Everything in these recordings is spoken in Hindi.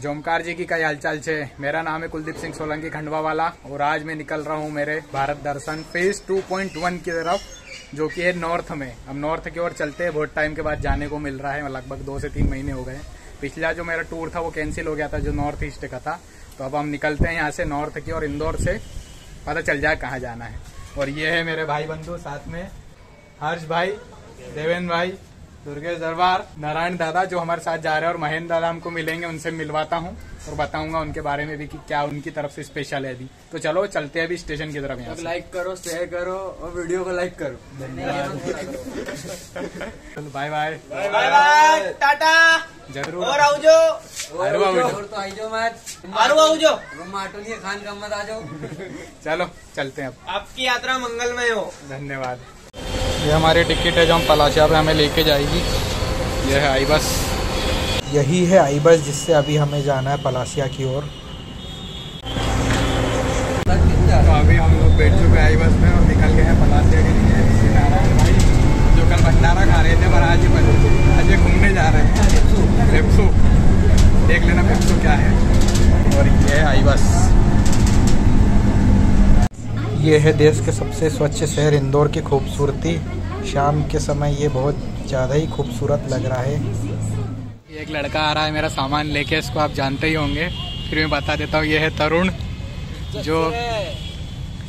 जोमकार जी की कई हालचाल छे? मेरा नाम है कुलदीप सिंह सोलंकी, खंडवा वाला, और आज मैं निकल रहा हूँ मेरे भारत दर्शन फ़ेज़ 2.1 की तरफ़, जो कि है नॉर्थ में। अब नॉर्थ की ओर चलते हैं, बहुत टाइम के बाद जाने को मिल रहा है, लगभग दो से तीन महीने हो गए पिछला जो मेरा टूर था, वो कैंसिल हो गया था, जो नॉर्थ ईस्ट का था। तो अब हम निकलते हैं यहाँ से नॉर्थ की और इंदौर से। पता चल जाए कहाँ जाना है। और ये है मेरे भाई बंधु, साथ में हर्ष भाई, देवेंद्र भाई दुर्गेश दरबार नारायण दादा जो हमारे साथ जा रहे हैं और महेंद्र दादा हमको मिलेंगे उनसे मिलवाता हूँ और बताऊँगा उनके बारे में भी कि क्या उनकी तरफ़ से स्पेशल है अभी। तो चलो चलते हैं अभी स्टेशन की तरफ़ यहाँ से। लाइक करो शेयर करो और वीडियो को लाइक करो। चलो bye bye bye bye tata ज़रूर। और आओ जो। अरे बाबू और तो आई जाओ मत जो। रूम नहीं खान का मत आ जाओ। चलो चलते हैं अब। आपकी यात्रा मंगलमय हो। धन्यवाद। ये हमारी टिकट है जो हम पलाशिया पे हमें लेके जाएगी। ये है आई बस। यही है आई बस जिससे अभी हमें जाना है पलासिया की ओर। तो अभी हम लोग बैठ चुके हैं आई बस में और निकल गए हैं पलाशिया के लिए। नारायण भाई जो कल भंडारा खा रहे थे पर आज आज ये घूमने जा रहे हैं। पेप्सो। देख लेना पेप्सो क्या है। और ये है आई बस। ये है देश के सबसे स्वच्छ शहर इंदौर की खूबसूरती। शाम के समय ये बहुत ज़्यादा ही खूबसूरत लग रहा है। एक लड़का आ रहा है मेरा सामान लेके इसको आप जानते ही होंगे। फिर मैं बता देता हूँ ये है तरुण जो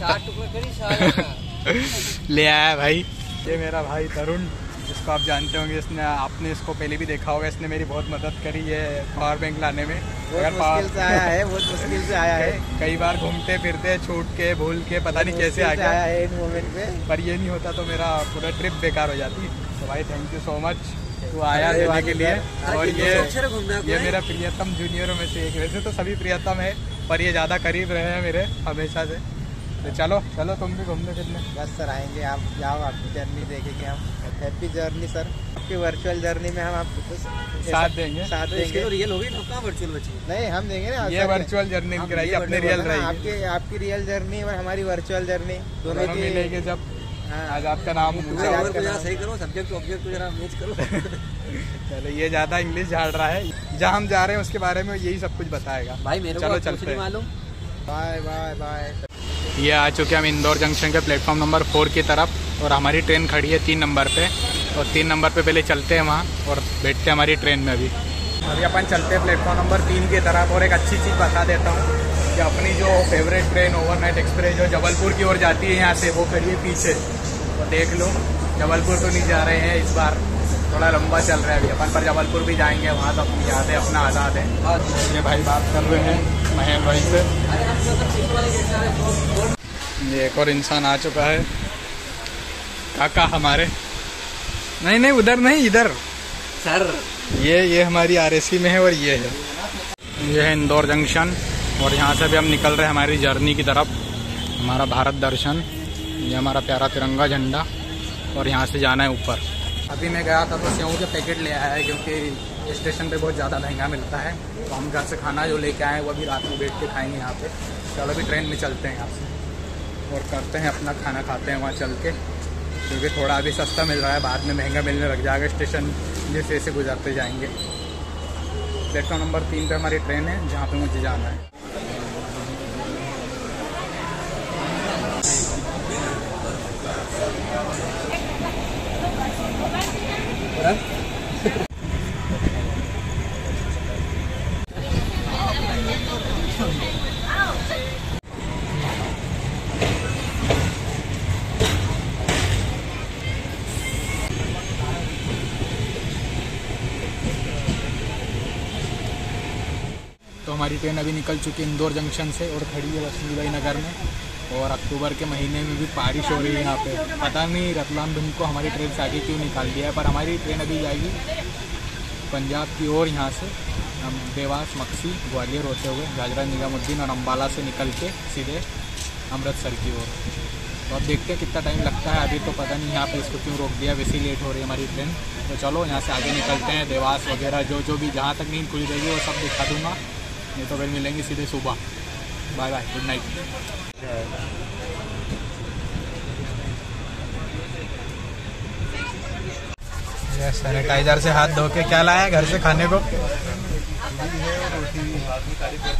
चार टुकड़े करी ले आया है भाई। ये मेरा भाई तरुण। जिसको आप जानते होंगे इसने आपने इसको पहले भी देखा होगा इसने मेरी बहुत मदद करी है पावर बैंक लाने में। अगर मुश्किल से आया है बहुत मुश्किल से आया है। कई बार घूमते फिरते छूट के भूल के पता नहीं कैसे आ गया। है इन मोमेंट पे। पर ये नहीं होता तो मेरा पूरा ट्रिप बेकार हो जाती। तो भाई थैंक यू सो मच तू आया देने के लिए। और ये ये मेरा प्रियतम जूनियरों में से एक। वैसे तो सभी प्रियतम है पर ये ज़्यादा करीब रहे हैं मेरे हमेशा से। तो चलो चलो तुम भी घूमने फिरने। बस सर आएँगे आप जाओ आपकी जर्नी देखेंगे हम हैप्पी जर्नी सर। आपकी वर्चुअल जर्नी में हम आपको तो साथ देंगे। साथ तो देंगे। तो रियल हो गई ना कहाँ वर्चुअल बची? नहीं हम देंगे ना ये वर्चुअल जर्नी कराई अपने रियल रहेगी आपकी आपकी रियल जर्नी और हमारी वर्चुअल जर्नी दोनों की मिलेंगे जब। हाँ। आज आपका नाम सही करो सब्जेक्ट ऑब्जेक्ट को जरा मैच करो। चलो ये ज़्यादा इंग्लिश झाड़ रहा है। जहाँ हम जा रहे हैं उसके बारे में यही सब कुछ बताएगा। भाई मेरे को चलो चलते मालूम। बाय बाय बाय ये आ चुके हम इंदौर जंक्शन के प्लेटफॉर्म नंबर फोर की तरफ़ और हमारी ट्रेन खड़ी है तीन नंबर पे और तीन नंबर पे पहले चलते हैं वहाँ और बैठते हैं हमारी ट्रेन में अभी। अभी अपन चलते हैं प्लेटफॉर्म नंबर तीन की तरफ़ और एक अच्छी चीज़ बता देता हूँ कि अपनी जो फेवरेट ट्रेन ओवरनाइट एक्सप्रेस जो जबलपुर की ओर जाती है यहाँ से, वो है पीछे। तो देख लो, जबलपुर तो नहीं जा रहे हैं इस बार। थोड़ा लंबा चल रहा है अभी। अपन पर जबलपुर भी जाएँगे वहाँ तो अपनी यादें अपना आज़ाद है। ये भाई बात कर रहे हैं महेंद्र भाई से। ये एक और इंसान आ चुका है। काका हमारे। नहीं नहीं उधर नहीं इधर। सर। ये ये हमारी आरएसी में है और ये है। ये है इंदौर जंक्शन और यहाँ से भी हम निकल रहे हैं हमारी जर्नी की तरफ़। हमारा भारत दर्शन ये हमारा प्यारा तिरंगा झंडा और यहाँ से जाना है ऊपर। अभी मैं गया था तो सेव के पैकेट ले आया है, क्योंकि स्टेशन पे बहुत ज़्यादा महँगा मिलता है तो हम घर से खाना जो लेके आए हैं, वो भी रात में बैठ के खाएँगे यहाँ पे। चलो अभी ट्रेन में चलते हैं यहाँ से। और करते हैं अपना खाना, खाते हैं वहाँ चल के, क्योंकि थोड़ा अभी सस्ता मिल रहा है, बाद में महँगा मिलने लग जाएगा, स्टेशन जैसे जैसे गुजरते जाएँगे। प्लेटफॉर्म नंबर तीन पर हमारी ट्रेन है, जहाँ पर मुझे जाना है। तो हमारी ट्रेन अभी निकल चुकी है इंदौर जंक्शन से और खड़ी है लक्ष्मी भाई नगर में। और अक्टूबर के महीने में भी बारिश हो रही है यहाँ पे। पता नहीं रतलाम भिंड को हमारी ट्रेन से आगे क्यों निकाल दिया है, पर हमारी ट्रेन अभी जाएगी पंजाब की ओर यहाँ से। हम देवास, मक्सी, ग्वालियर होते हुए गाजरा निजामुद्दीन और अम्बाला से निकल के सीधे अमृतसर की ओर। तो अब देखते हैं कितना टाइम लगता है। अभी तो पता नहीं यहाँ पे इसको क्यों रोक दिया, वैसे ही लेट हो रही है हमारी ट्रेन तो चलो यहाँ से आगे निकलते हैं, देवास वगैरह, जो जो भी जहाँ तक नींद खुल जाएगी वो सब दिखा दूँगा। नहीं तो फिर मिलेंगे सीधे सुबह। Bye bye good night sanitiser से हाथ धो के क्या लाया घर से खाने को?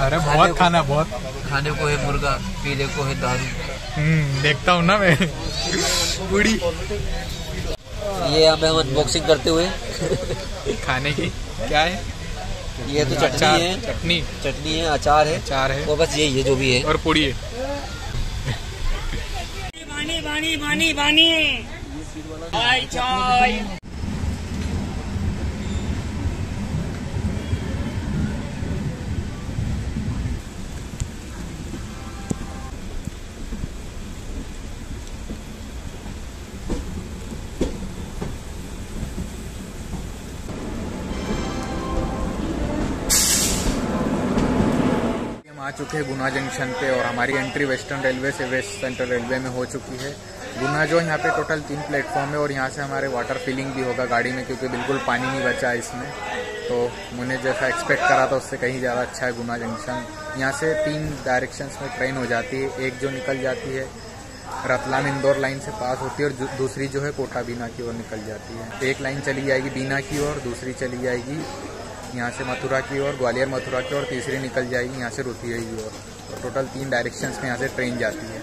अरे बहुत खाना बहुत। खाने को है मुर्गा पीने को है दारू। हम्म देखता हूँ ना मैं। पूरी। ये पे हम अनबॉक्सिंग करते हुए। खाने की क्या है? ये तो चटनी है। चटनी। चटनी है अचार है। अचार है। वो बस यही है जो भी है। और पूड़ी है। बानी बानी बानी बानी। चाय। चुके हैं गुना जंक्शन पे और हमारी एंट्री वेस्टर्न रेलवे से वेस्ट सेंट्रल रेलवे में हो चुकी है। गुना जो यहाँ पे टोटल तीन प्लेटफॉर्म है और यहाँ से हमारे वाटर फिलिंग भी होगा गाड़ी में क्योंकि बिल्कुल पानी नहीं बचा है इसमें। तो मैंने जैसा एक्सपेक्ट करा था उससे कहीं ज़्यादा अच्छा है गुना जंक्शन। यहाँ से तीन डायरेक्शंस में ट्रेन हो जाती है। एक जो निकल जाती है, रतलाम इंदौर लाइन से पास होती है और दूसरी जो है कोटा बीना की ओर निकल जाती है। एक लाइन चली जाएगी बीना की ओर, दूसरी चली जाएगी यहाँ से मथुरा की ओर, ग्वालियर मथुरा की ओर, तीसरी निकल जाएगी, यहाँ से रुतिया की ओर। और टोटल तीन डायरेक्शन में यहाँ से ट्रेन जाती है।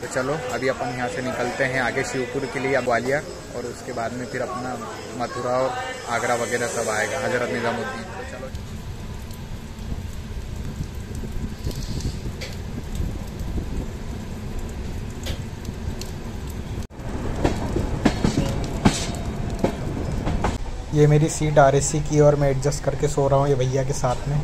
तो चलो, अभी अपन यहाँ से निकलते हैं आगे शिवपुर के लिए ग्वालियर, और उसके बाद में फिर अपना मथुरा और आगरा वगैरह सब आएगा, हज़रत निज़ामुद्दीन। तो चलो। ये मेरी सीट आर की और मैं एडजस्ट करके सो रहा हूँ, ये भैया के साथ में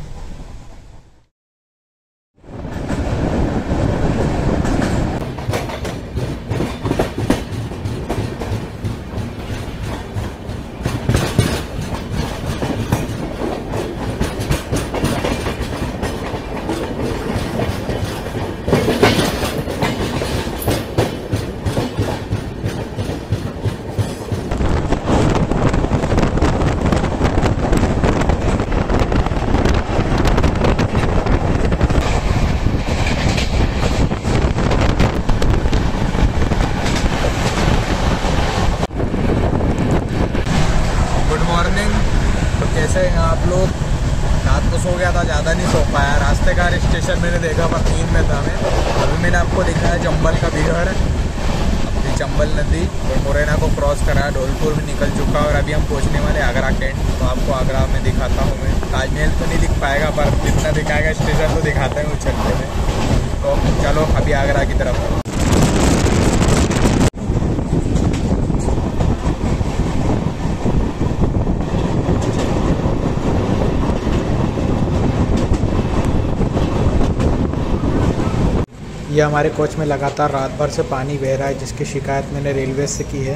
गुड मॉर्निंग तो कैसे हैं आप लोग रात को सो गया था, ज़्यादा नहीं सो पाया। रास्ते का स्टेशन मैंने देखा, पर तीन में था मैं। अभी मैंने आपको दिखाया चंबल का बिगड़। अपनी चंबल नदी और मुरैना को क्रॉस करा ढोलपुर में निकल चुका और अभी हम पहुँचने वाले आगरा कैंट तो आपको आगरा में दिखाता हूँ मैं। ताजमहल तो नहीं दिख पाएगा, पर जितना दिखाएगा स्टेशन तो दिखाते हैं उछलते में तो चलो, अभी आगरा की तरफ़। ये हमारे कोच में लगातार रात भर से पानी बह रहा है, जिसकी शिकायत मैंने रेलवे से की है।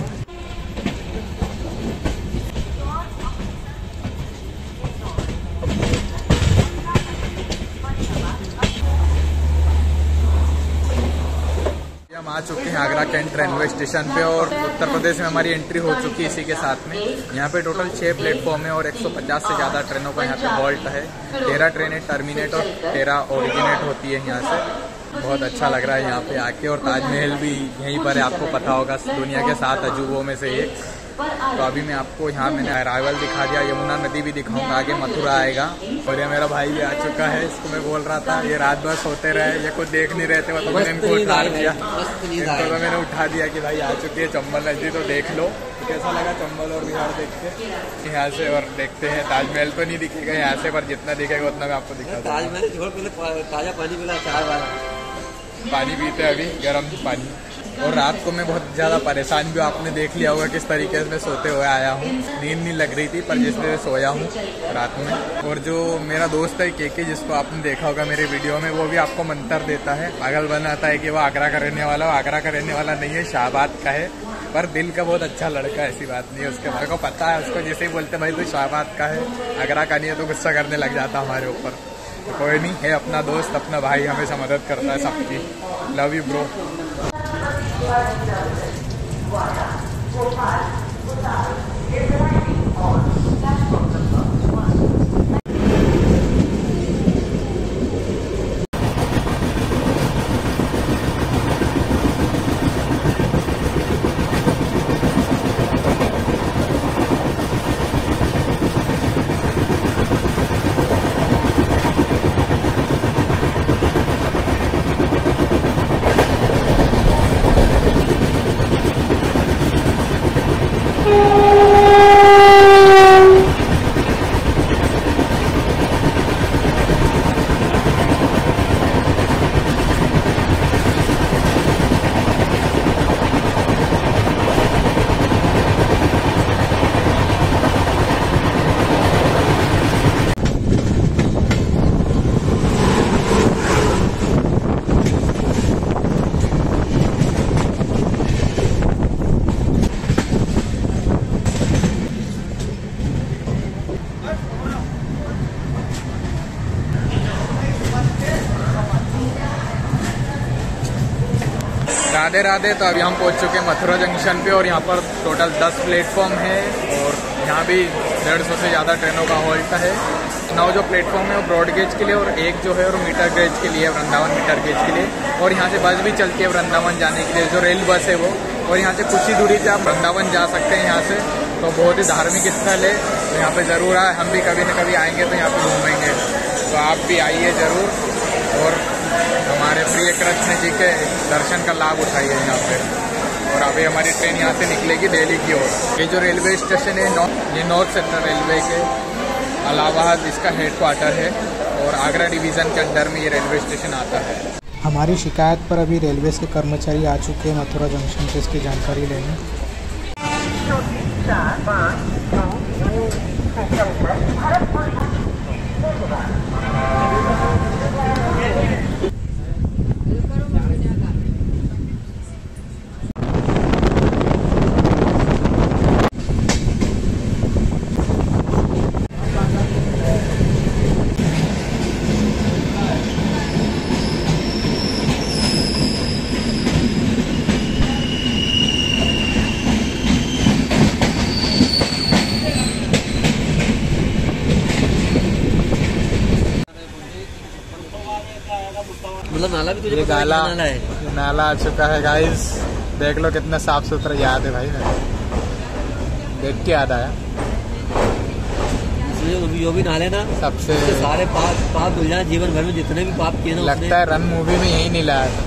हम आ चुके हैं आगरा कैंट रेलवे स्टेशन पे और उत्तर प्रदेश में हमारी एंट्री हो चुकी है इसी के साथ में। यहाँ पे टोटल छः प्लेटफॉर्म है और 150 से ज़्यादा ट्रेनों का यहाँ पे हॉल्ट है। तेरह ट्रेनें टर्मिनेट और तेरह ओरिजिनेट होती है यहाँ से। बहुत अच्छा लग रहा है यहाँ पे आके और ताजमहल भी यहीं पर है आपको पता होगा दुनिया के सात अजूबों में से एक। तो अभी मैं आपको यहाँ मैंने अरावल दिखा दिया यमुना नदी भी दिखाऊँगा आगे मथुरा आएगा। और ये मेरा भाई भी आ चुका है इसको मैं बोल रहा था ये रात भर सोते रहे ये कुछ देख नहीं रहे थे मतलब मैंने इनको उठा दिया। इनको तो मैंने उठा दिया कि भाई आ चुकी है चंबल नदी तो देख लो। तो कैसा लगा चंबल और बिहार देख के? यहाँ से और देखते हैं ताजमहल तो नहीं दिखेगा यहाँ से पर जितना दिखेगा उतना मैं आपको दिखा ताजमहल ताज़ा पानी मिला चार बार पानी पीते हैं अभी, गर्म पानी। और रात को मैं बहुत ज़्यादा परेशान भी आपने देख लिया होगा किस तरीके से मैं सोते हुए आया हूँ। नींद नहीं लग रही थी, पर जिस तरह सोया हूँ रात में। और जो मेरा दोस्त है केके जिसको आपने देखा होगा मेरे वीडियो में, वो भी आपको मंत्र देता है। पागल बनाता है कि वो आगरा का रहने वाला हो। आगरा का रहने वाला नहीं है, शाहबाद का है। पर दिल का बहुत अच्छा लड़का ऐसी बात नहीं है उसके। मेरे को पता है उसको, जैसे ही बोलते भाई तू शाहबाद का है, आगरा का नहीं है तो गुस्सा करने लग जाता हमारे ऊपर। कोई नहीं, है अपना दोस्त, अपना भाई, हमेशा मदद करता है सबकी। Love you bro Radhe Radhe तो अभी हम पहुँच चुके हैं मथुरा जंक्शन पे और यहाँ पर टोटल 10 प्लेटफॉर्म है और यहाँ भी डेढ़ सौ से ज़्यादा ट्रेनों का हॉल्ट है। नौ जो प्लेटफॉर्म है वो ब्रॉड गेज के लिए और एक जो है वो मीटर गेज के लिए, वृंदावन मीटर गेज के लिए। और यहाँ से बस भी चलती है वृंदावन जाने के लिए, जो रेल बस है वो। और यहाँ से कुछ ही दूरी पे आप वृंदावन जा सकते हैं यहाँ से। तो बहुत ही धार्मिक स्थल है तो यहाँ पे ज़रूर आए। हम भी कभी न कभी आएँगे तो यहाँ पे घूमेंगे तो आप भी आइए ज़रूर। और प्रिय कृष्ण जी के दर्शन का लाभ उठाइए यहाँ पे और अभी हमारी ट्रेन यहाँ से निकलेगी दिल्ली की ओर ये जो रेलवे स्टेशन है नॉ ये नॉर्थ सेंट्रल रेलवे के इलाहाबाद इसका हेड क्वार्टर है और आगरा डिवीज़न के अंडर में ये रेलवे स्टेशन आता है हमारी शिकायत पर अभी रेलवे के कर्मचारी आ चुके हैं मथुरा जंक्शन पे इसकी जानकारी लेने मतलब नाला भी तुझे ये है नाला नाला है? नाला आ चुका है गाइस देख लो कितना साफ़ सुथरा याद है भाई मैं देख के याद आया। जो भी नाले ना सबसे सारे पाप पाप धुल जाए जीवन भर में जितने भी पाप किए ना लगता है रन मूवी में यही नहीं लाया था।